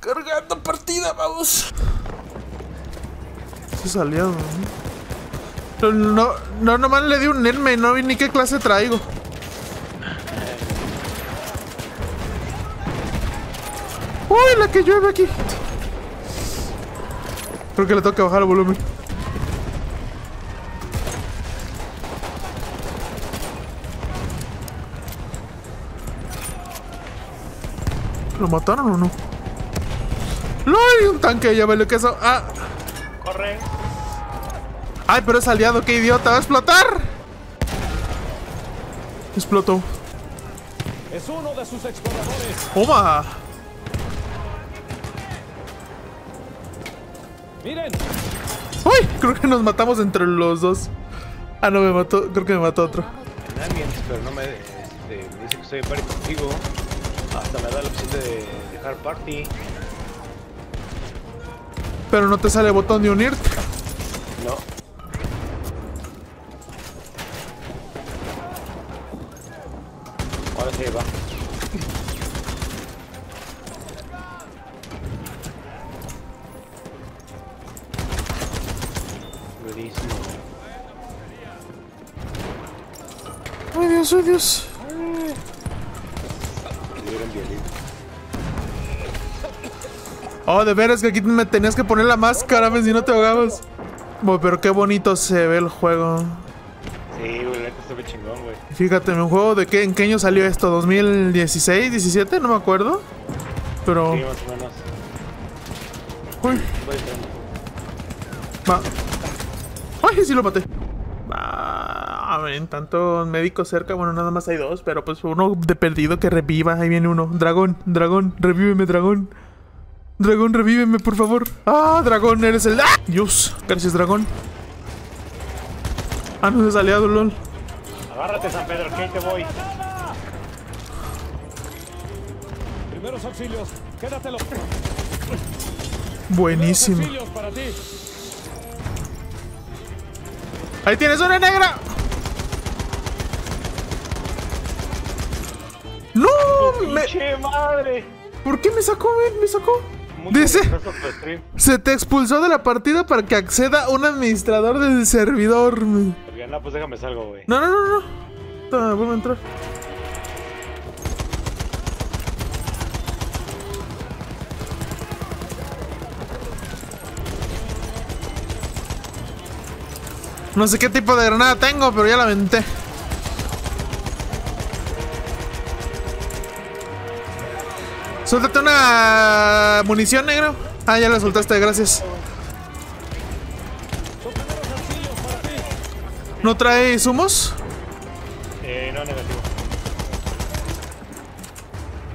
Cargando partida, vamos. Se es aliado, ¿no? No, no, nomás le di un Nerme, no vi ni qué clase traigo. ¡Uy, la que llueve aquí! Creo que le toca bajar el volumen. ¿Lo mataron o no? Hay un tanque! Ya veo que eso. ¡Ah! Corre. ¡Ay, pero es aliado! ¡Qué idiota! ¡Va a explotar! Explotó. Es uno de sus exploradores. ¡Toma! Miren. ¡Uy! Creo que nos matamos entre los dos. Ah, no, me mató. Creo que me mató otro. Pero no me, este, me dice que estoy en party contigo. Hasta me da la opción de dejar party. Pero no te sale el botón de unirte. No. Ahora sí va. Buenísimo. ¡Ay, Dios, ay, Dios! De veras que aquí me tenías que poner la máscara, ven, si no te ahogabas. Bueno, pero qué bonito se ve el juego. Sí, güey, neta se ve chingón, güey. Fíjate, un juego de qué, ¿en qué año salió esto? ¿2016? ¿17? No me acuerdo. Pero. Sí, más o menos. Uy, va. Ay, sí lo maté. Va. A ver, tantos médicos cerca. Bueno, nada más hay dos, pero pues uno de perdido que reviva. Ahí viene uno. Dragón, dragón, revíveme, dragón. Dragón, revíveme, por favor. Ah, dragón, eres el. ¡Ah! Dios, gracias, dragón. Ah, no es aliado, lol. Agárrate, San Pedro, que ahí te voy. Primeros auxilios, quédatelo. Buenísimo. Auxilios para ti. Ahí tienes una negra. No, me- ¡Pinche madre! ¿por qué me sacó, ven? Me sacó. Dice, se te expulsó de la partida para que acceda un administrador del servidor. No, No, pues déjame salgo, güey. no, no, no. Ah, vuelvo a entrar. No sé qué tipo de granada tengo, pero ya la aventé. Suéltate una munición, negro. Ah, ya la soltaste, gracias. ¿No trae humos? Eh, no, negativo.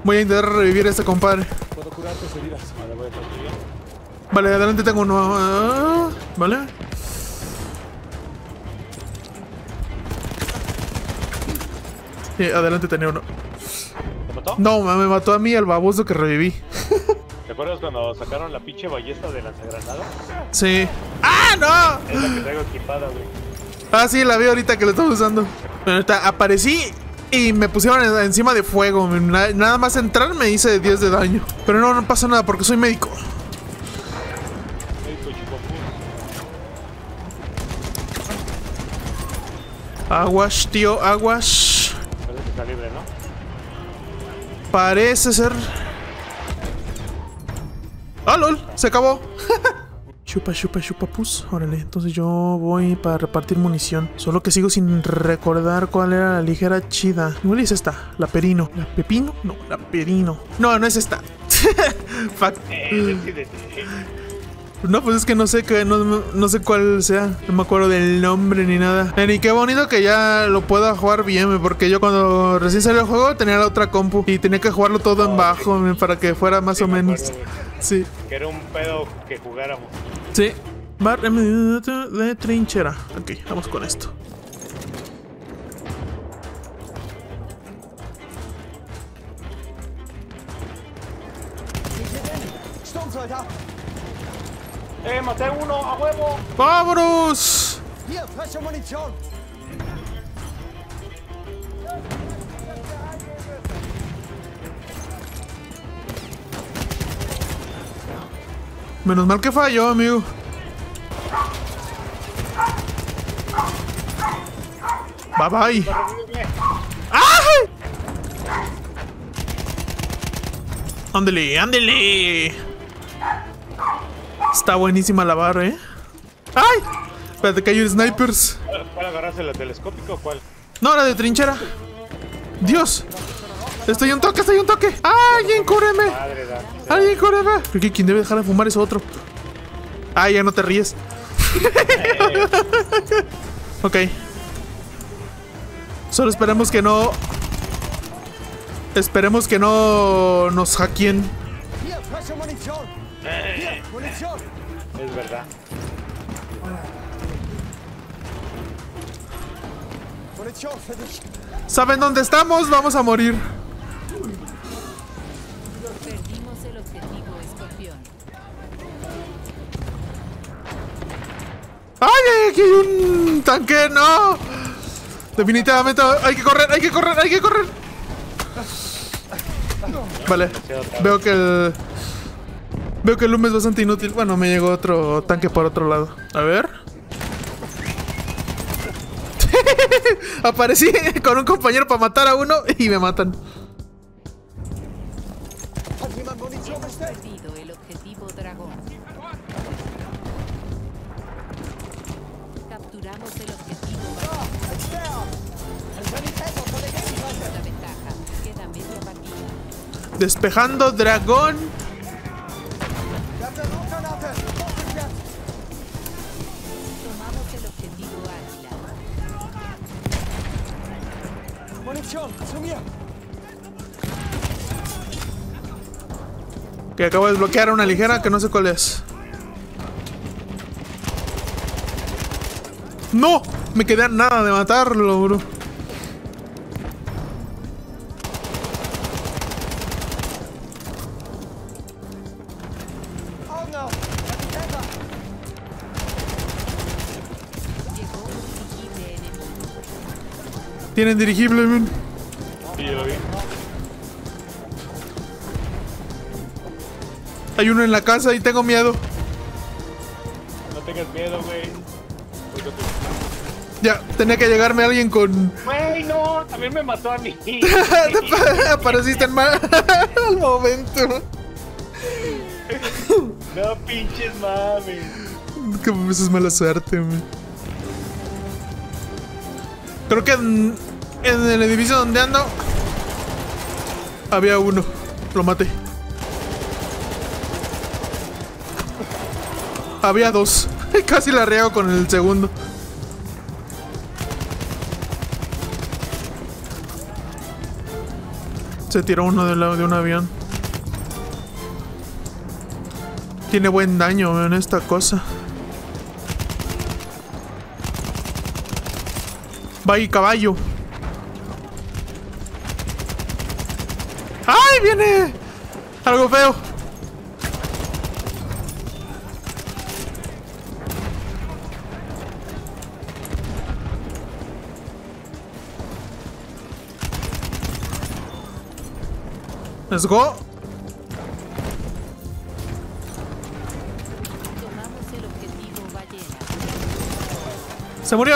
Voy a intentar revivir a este compadre. Puedo curar tus heridas. Vale, voy a. Vale, adelante tengo uno. Ah, vale. Sí, adelante tenía uno. No, me mató a mí el baboso que reviví. ¿Te acuerdas cuando sacaron la pinche ballesta de lanzagranada? Sí. ¡Ah, no! Es la que traigo equipada, güey. Ah, sí, la vi ahorita que lo estaba usando. Pero ahorita aparecí y me pusieron en- encima de fuego. Na- Nada más entrar me hice 10 de daño. Pero no, no pasa nada porque soy médico. Aguas, tío, aguas. Parece que está libre, ¿no? Parece ser. ¡Ah, lol! Se acabó. chupa, chupa, chupa, pus. Órale, entonces yo voy para repartir munición. Solo que sigo sin recordar cuál era la ligera chida. Igual es esta, la perino. ¿La pepino? No, la perino. No, no es esta. Fuck. No, pues es que no sé qué, no, no sé cuál sea. No me acuerdo del nombre ni nada. Eh, y qué bonito que ya lo pueda jugar bien, porque yo cuando recién salió el juego tenía la otra compu y tenía que jugarlo todo en bajo para que fuera más o me menos. acuerdo. Sí, Que era un pedo que jugáramos. sí. Bar de trinchera. Ok, vamos con esto. ¡Eh, maté uno! ¡A huevo! ¡Vámonos! Menos mal que falló, amigo. Bye bye. ¡Ay! Ándele. Está buenísima la barra, ¿eh? ¡Ay! Espérate que hay snipers. ¿Cuál agarraste? ¿La telescópica o cuál? No, era de trinchera. Dios. Estoy un toque, estoy un toque. ¡Alguien cúreme! ¡Alguien cúreme! Creo que quien debe dejar de fumar es otro. Ah, ya no te ríes. ok. Solo esperemos que no. Esperemos que no nos hackeen. Es verdad. ¿Saben dónde estamos? Vamos a morir. Perdimos el objetivo, escorpión. ¡Ay, aquí hay un tanque! ¡No! Definitivamente hay que correr, hay que correr, hay que correr. Vale, veo que el... Veo que el humo es bastante inútil. Bueno, me llegó otro tanque por otro lado. A ver. Aparecí con un compañero para matar a uno y me matan. Hat jemand Munition, zu mir. Que acabo de desbloquear una ligera que no sé cuál es. ¡No! Me quedé nada de matarlo, bro. Augen auf. Tienen dirigible, men. Sí, yo lo vi. Hay uno en la casa y tengo miedo. No tengas miedo, güey. Ya, tenía que llegarme alguien con. Güey, no, también me mató a mí. Apareciste en mal al momento. no pinches mames. Como eso es mala suerte, man. Creo que en, el edificio donde ando había uno. Lo maté. Había dos. Casi la riego con el segundo. Se tiró uno del lado de un avión. Tiene buen daño en esta cosa. Va ahí, caballo. ¡Ay, viene! Algo feo. Let's go. Se murió.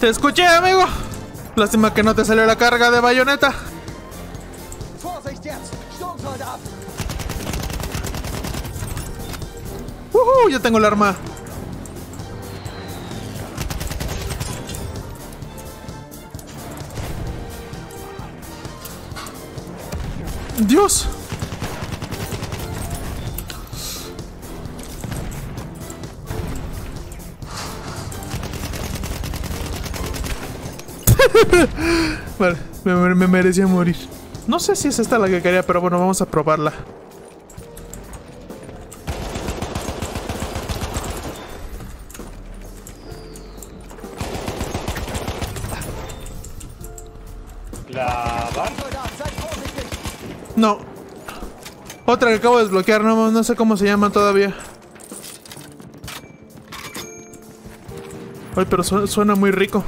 Te escuché, amigo. Lástima que no te salió la carga de bayoneta. Sturmsoldat. Uhu, ya tengo el arma. Dios. Vale, me, me merecía morir. No sé si es esta la que quería, pero bueno, vamos a probarla. No. Otra que acabo de desbloquear, no, no sé cómo se llama todavía. Ay, pero su- suena muy rico.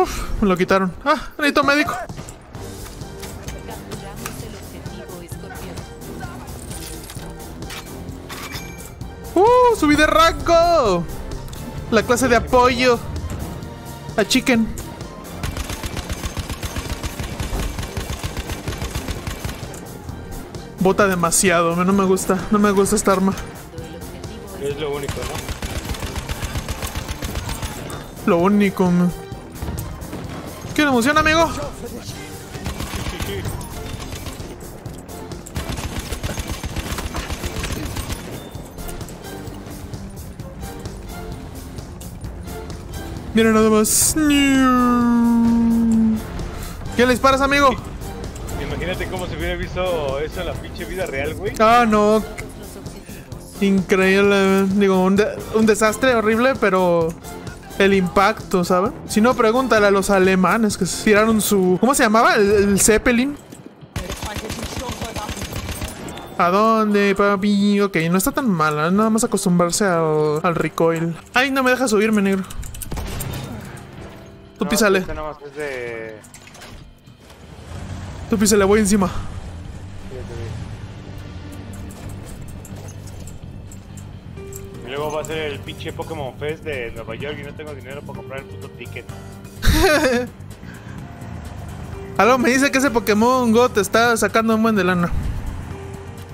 Uf, me lo quitaron. Ah, necesito médico. ¡Uh! ¡Subí de rango! La clase de apoyo. A chicken. Bota demasiado, no me gusta, no me gusta esta arma. Es lo único, ¿no? Lo único. me- ¿Qué emoción, amigo? Mira nada más. ¿Qué le disparas, amigo? Imagínate cómo se hubiera visto eso en la pinche vida real, güey. Ah, no. Increíble. Digo, un, de- un desastre horrible, pero el impacto, ¿sabes? Si no, pregúntale a los alemanes que tiraron su. ¿Cómo se llamaba? El, el Zeppelin. ¿A dónde, papi? Ok, no está tan mala. Nada más acostumbrarse al, al recoil. Ay, no me deja subirme, negro. Tú No, písale. este de... Tú písale, voy encima. Y luego va a ser el pinche Pokémon Fest de Nueva York y no tengo dinero para comprar el puto ticket. Algo me dice que ese Pokémon Go te está sacando un buen de lana.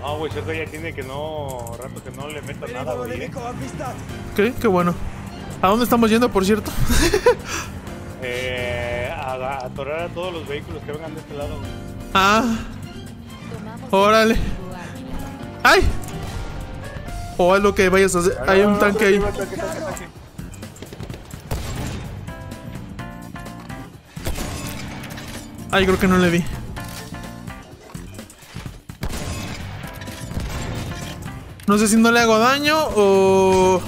No, güey, cierto ya tiene que no... Rato que no le meto nada, güey. ¿eh? Ok, qué bueno. ¿A dónde estamos yendo, por cierto? Eh, a, a atorar a todos los vehículos que vengan de este lado. güey. ah, órale. ¡Ay! O es lo que vayas a hacer. Hay un tanque ahí. Ay, creo que no le di. No sé si no le hago daño o...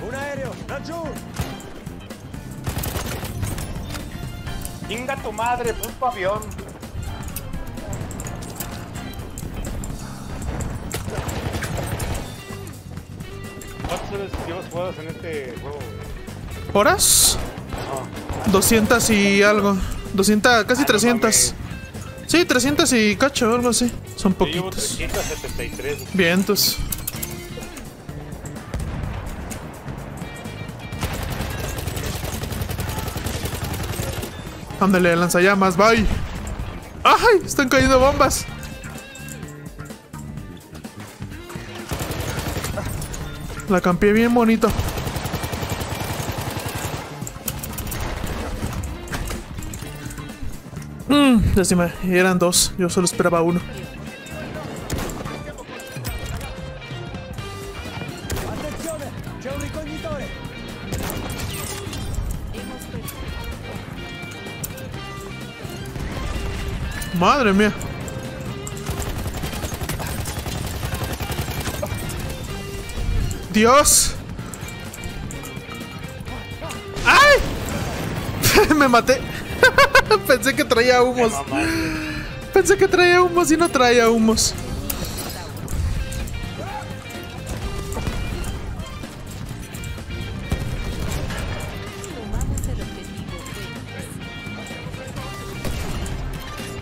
Un laggiù! Chinga tu madre, puto avión. ¿Cuántas horas llevas jugadas en este juego? ¿Horas? No. 200 y algo. 200, casi Ah, no 300. Sí, 300 y cacho, algo así. Son Yo llevo poquitos. 373. güey. Vientos. Ándale, lanzallamas, bye. ¡Ay! Están cayendo bombas. La campeé bien bonito. Mmm, lástima, eran dos. Yo solo esperaba uno. Madre mía. Dios. ¡Ay! Me maté. Pensé que traía humos. Pensé que traía humos y no traía humos.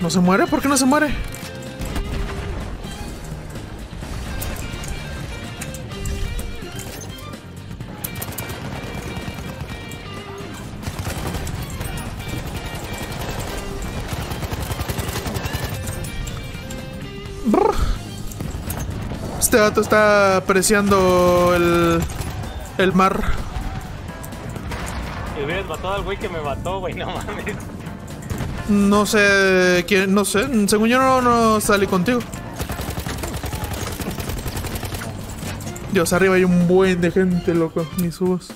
¿No se muere? ¿Por qué no se muere? Este gato está apreciando el, el mar. Te hubieras matado al güey que me mató, güey, no mames. No sé quién, no sé. Según yo no, no salí contigo. Dios, arriba hay un buen de gente, loco. Ni subas.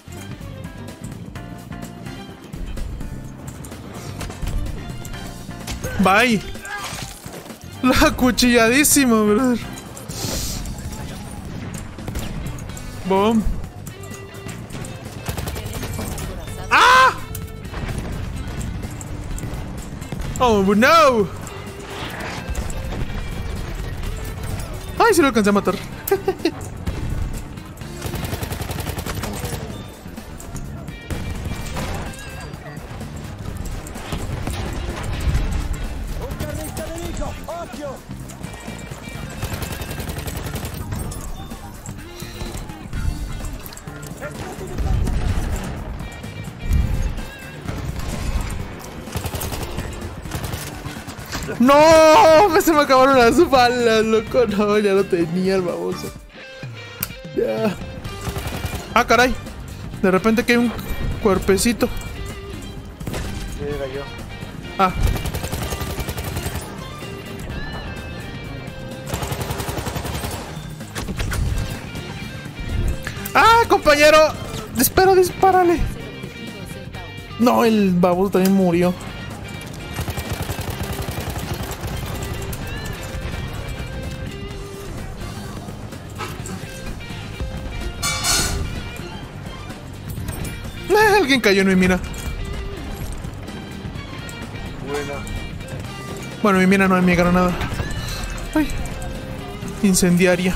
Bye. La cuchilladísima, brother. Boom. ¡Ah! Oh no. Ay, sí lo alcancé a matar. ¡No! Se me acabaron las balas, loco. No, ya lo tenía el baboso. Ya. Ah, caray. De repente que hay un cuerpecito. Era yo. Ah. ¡Ah, compañero! Espera, dispárale. No, el baboso también murió. Alguien cayó en mi mira. Buena. Bueno, mi mira no es mi granada. Ay. Incendiaria.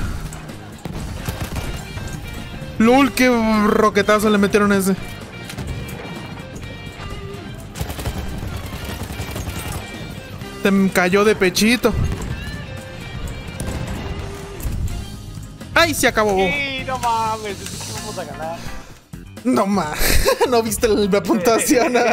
LOL, qué roquetazo le metieron a ese. Te cayó de pechito. ¡Ay, se acabó! Sí, no mames, vamos a ganar. No más. no viste la puntuación.